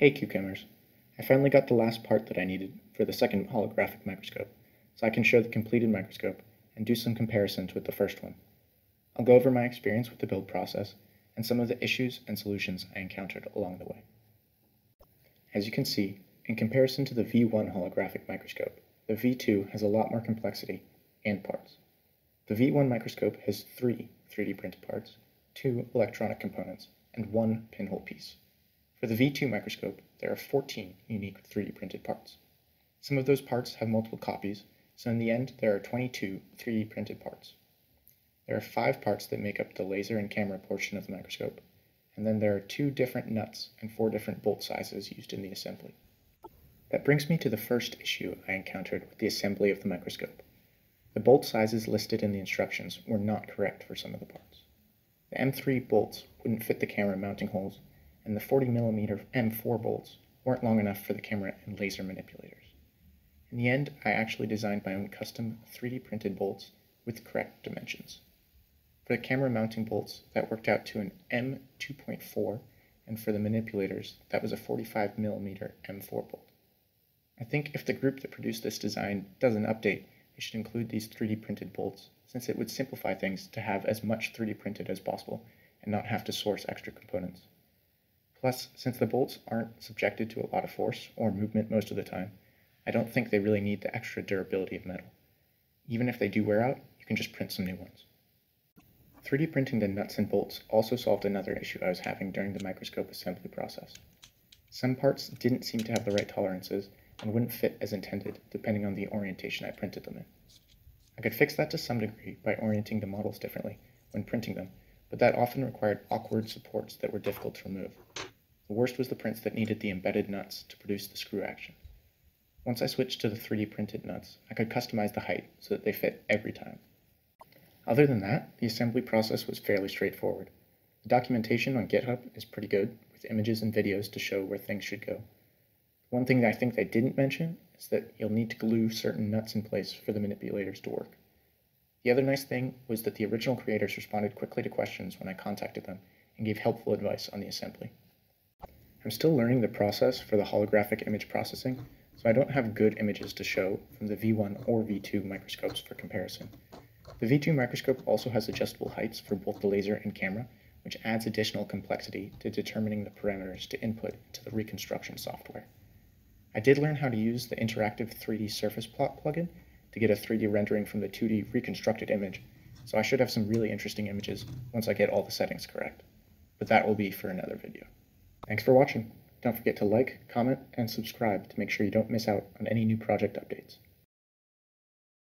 Hey cucumbers! I finally got the last part that I needed for the second holographic microscope, so I can show the completed microscope and do some comparisons with the first one. I'll go over my experience with the build process and some of the issues and solutions I encountered along the way. As you can see, in comparison to the V1 holographic microscope, the V2 has a lot more complexity and parts. The V1 microscope has three 3D printed parts, two electronic components, and one pinhole piece. For the V2 microscope, there are 14 unique 3D printed parts. Some of those parts have multiple copies, so in the end there are 22 3D printed parts. There are five parts that make up the laser and camera portion of the microscope, and then there are two different nuts and four different bolt sizes used in the assembly. That brings me to the first issue I encountered with the assembly of the microscope. The bolt sizes listed in the instructions were not correct for some of the parts. The M3 bolts wouldn't fit the camera mounting holes and the 40mm M4 bolts weren't long enough for the camera and laser manipulators. In the end, I actually designed my own custom 3D printed bolts with correct dimensions. For the camera mounting bolts, that worked out to an M2.4, and for the manipulators, that was a 45mm M4 bolt. I think if the group that produced this design does an update, they should include these 3D printed bolts, since it would simplify things to have as much 3D printed as possible and not have to source extra components. Plus, since the bolts aren't subjected to a lot of force or movement most of the time, I don't think they really need the extra durability of metal. Even if they do wear out, you can just print some new ones. 3D printing the nuts and bolts also solved another issue I was having during the microscope assembly process. Some parts didn't seem to have the right tolerances and wouldn't fit as intended depending on the orientation I printed them in. I could fix that to some degree by orienting the models differently when printing them, but that often required awkward supports that were difficult to remove. The worst was the prints that needed the embedded nuts to produce the screw action. Once I switched to the 3D printed nuts, I could customize the height so that they fit every time. Other than that, the assembly process was fairly straightforward. The documentation on GitHub is pretty good, with images and videos to show where things should go. One thing that I think they didn't mention is that you'll need to glue certain nuts in place for the manipulators to work. The other nice thing was that the original creators responded quickly to questions when I contacted them and gave helpful advice on the assembly. I'm still learning the process for the holographic image processing, so I don't have good images to show from the V1 or V2 microscopes for comparison. The V2 microscope also has adjustable heights for both the laser and camera, which adds additional complexity to determining the parameters to input into the reconstruction software. I did learn how to use the interactive 3D surface plot plugin to get a 3D rendering from the 2D reconstructed image, so I should have some really interesting images once I get all the settings correct. But that will be for another video. Thanks for watching. Don't forget to like, comment, and subscribe to make sure you don't miss out on any new project updates.